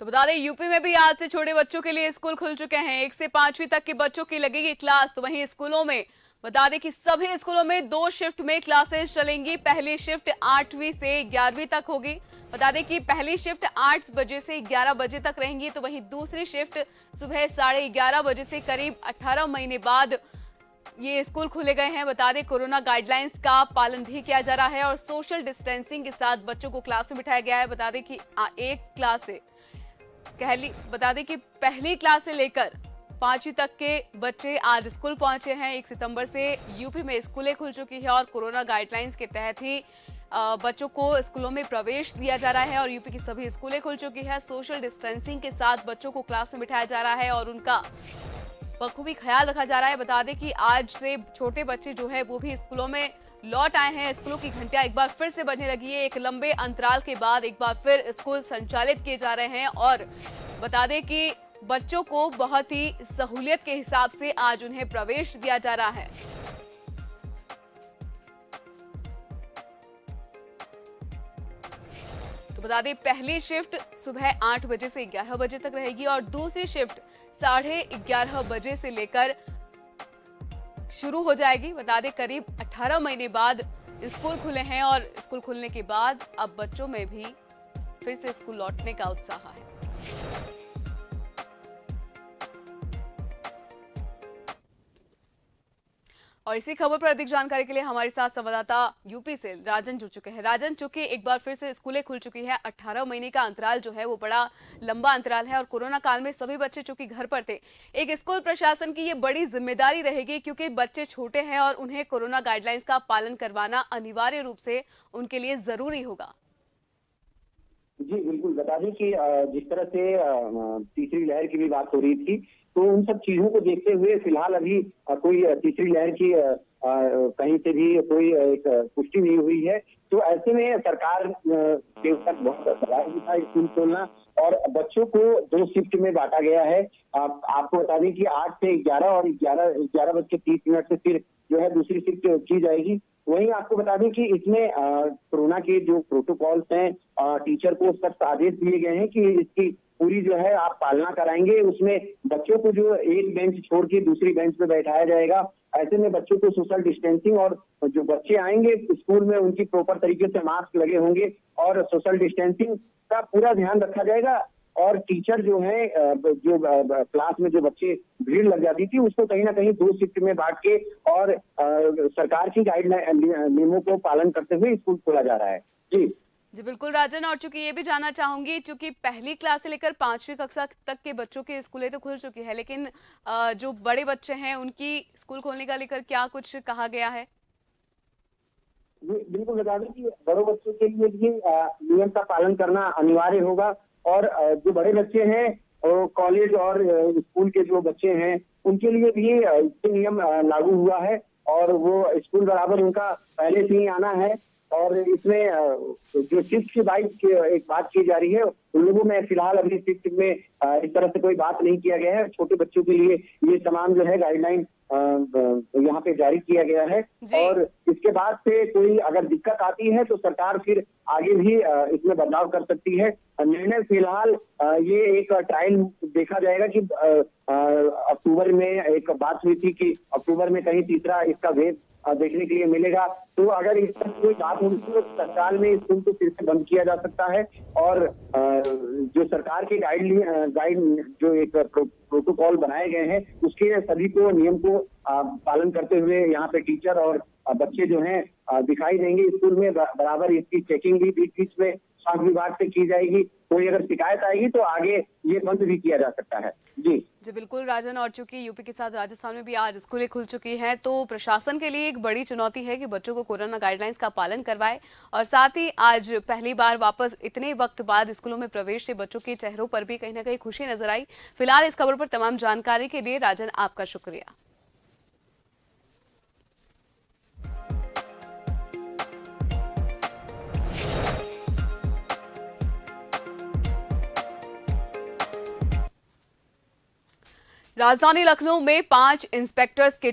तो बता दें, यूपी में भी आज से छोटे बच्चों के लिए स्कूल खुल चुके हैं। एक से पांचवी तक के बच्चों की लगेगी क्लास। तो वहीं स्कूलों में बता दें कि सभी स्कूलों में दो शिफ्ट में क्लासेस चलेंगी। पहली शिफ्ट आठवीं से ग्यारहवीं तक होगी। बता दें कि पहली शिफ्ट आठ बजे से ग्यारह बजे तक रहेंगी। तो वहीं दूसरी शिफ्ट सुबह साढ़े ग्यारह बजे से करीब अठारह महीने बाद ये स्कूल खुले गए हैं। बता दें, कोरोना गाइडलाइंस का पालन भी किया जा रहा है और सोशल डिस्टेंसिंग के साथ बच्चों को क्लास में बिठाया गया है। बता दें कि एक क्लास से कहली, बता दें कि पहली क्लास से लेकर पांचवी तक के बच्चे आज स्कूल पहुँचे हैं। एक सितंबर से यूपी में स्कूलें खुल चुकी है और कोरोना गाइडलाइंस के तहत ही बच्चों को स्कूलों में प्रवेश दिया जा रहा है और यूपी की सभी स्कूलें खुल चुकी है। सोशल डिस्टेंसिंग के साथ बच्चों को क्लास में बिठाया जा रहा है और उनका बखूबी ख्याल रखा जा रहा है। बता दें कि आज से छोटे बच्चे जो है, वो भी स्कूलों में लौट आए हैं। स्कूलों की घंटियाँ एक बार फिर से बजने लगी है। एक लंबे अंतराल के बाद एक बार फिर स्कूल संचालित किए जा रहे हैं और बता दें कि बच्चों को बहुत ही सहूलियत के हिसाब से आज उन्हें प्रवेश दिया जा रहा है। तो बता दें, पहली शिफ्ट सुबह आठ बजे से ग्यारह बजे तक रहेगी और दूसरी शिफ्ट साढ़े ग्यारह बजे से लेकर शुरू हो जाएगी। बता दें, करीब 18 महीने बाद स्कूल खुले हैं और स्कूल खुलने के बाद अब बच्चों में भी फिर से स्कूल लौटने का उत्साह है। और इसी खबर पर अधिक जानकारी के लिए हमारे साथ संवाददाता यूपी से राजन जुड़ चुके हैं। राजन, चूँकि एक बार फिर से स्कूलें खुल चुकी है 18 महीने का अंतराल जो है वो बड़ा लंबा अंतराल है और कोरोना काल में सभी बच्चे चूँकि घर पर थे, एक स्कूल प्रशासन की ये बड़ी ज़िम्मेदारी रहेगी क्योंकि बच्चे छोटे हैं और उन्हें कोरोना गाइडलाइंस का पालन करवाना अनिवार्य रूप से उनके लिए ज़रूरी होगा। जी बिल्कुल। बता दें कि जिस तरह से तीसरी लहर की भी बात हो रही थी तो उन सब चीज़ों को देखते हुए फ़िलहाल अभी कोई तीसरी लहर की कहीं से भी कोई एक पुष्टि नहीं हुई है। तो ऐसे में सरकार के ऊपर बहुत था स्कूल खोलना और बच्चों को दो शिफ्ट में बांटा गया है। आप, आपको बता दें कि आठ से ग्यारह और ग्यारह ग्यारह बज के तीस मिनट से फिर जो है दूसरी शिफ्ट की जाएगी। वहीं आपको बता दें कि इसमें कोरोना के जो प्रोटोकॉल्स हैं टीचर को सख्त आदेश दिए गए हैं कि इसकी पूरी जो है आप पालना कराएँगे। उसमें बच्चों को जो एक बेंच छोड़ के दूसरी बेंच पे बैठाया जाएगा। ऐसे में बच्चों को सोशल डिस्टेंसिंग और जो बच्चे आएँगे स्कूल में, उनकी प्रॉपर तरीके से मास्क लगे होंगे और सोशल डिस्टेंसिंग का पूरा ध्यान रखा जाएगा। और टीचर जो है जो क्लास में जो बच्चे भीड़ लग जाती थी उसको कहीं ना कहीं दो शिफ्ट में बांट के और सरकार की गाइडलाइन नियमों को पालन करते हुए स्कूल खोला जा रहा है। जी। जी बिल्कुल राजन और चूँकि ये भी जानना चाहूँगी चूँकि पहली क्लास से लेकर पांचवी कक्षा तक के बच्चों के स्कूलें तो खुल चुकी है लेकिन जो बड़े बच्चे हैं उनकी स्कूल खोलने का लेकर क्या कुछ कहा गया है? बिल्कुल बता दें कि बड़ों बच्चों के लिए भी नियम का पालन करना अनिवार्य होगा। और जो बड़े बच्चे हैं कॉलेज और स्कूल के जो बच्चे हैं, उनके लिए भी ये नियम लागू हुआ है और वो स्कूल बराबर उनका पहले से ही आना है। और इसमें जो शिफ्ट की बाइक एक बात की जा रही है उन लोगों में फ़िलहाल अभी शिफ्ट में इस तरह से कोई बात नहीं किया गया है। छोटे बच्चों के लिए ये तमाम जो है गाइडलाइन यहाँ पे जारी किया गया है। और इसके बाद से कोई अगर दिक्कत आती है तो सरकार फिर आगे भी इसमें बदलाव कर सकती है। निर्णय फ़िलहाल ये एक ट्रायल देखा जाएगा कि अक्टूबर में एक बात हुई थी कि अक्टूबर में कहीं तीसरा इसका वेब देखने के लिए मिलेगा। तो अगर इस पर कोई बात होगी तो तत्काल में इस पुल को फिर से बंद किया जा सकता है और जो सरकार के गाइड गाइड जो एक प्रोटोकॉल बनाए गए हैं, उसके सभी को, नियम को पालन करते हुए यहाँ पे टीचर और बच्चे जो हैं दिखाई देंगे। स्कूल में बराबर इसकी चेकिंग भी बीच बीच में स्वास्थ्य विभाग से की जाएगी। कोई अगर शिकायत आएगी तो आगे ये बंद भी किया जा सकता है। जी। जी, बिल्कुल, राजन और चूँकि यूपी के साथ राजस्थान में भी आज स्कूलें खुल चुकी हैं तो प्रशासन के लिए एक बड़ी चुनौती है कि बच्चों को कोरोना गाइडलाइंस का पालन करवाए और साथ ही आज पहली बार वापस इतने वक्त बाद स्कूलों में प्रवेश से बच्चों के चेहरों पर भी कहीं ना कहीं खुशी नज़र आई। फ़िलहाल इस खबर पर तमाम जानकारी के लिए राजन आपका शुक्रिया। राजधानी लखनऊ में पाँच इंस्पेक्टर्स के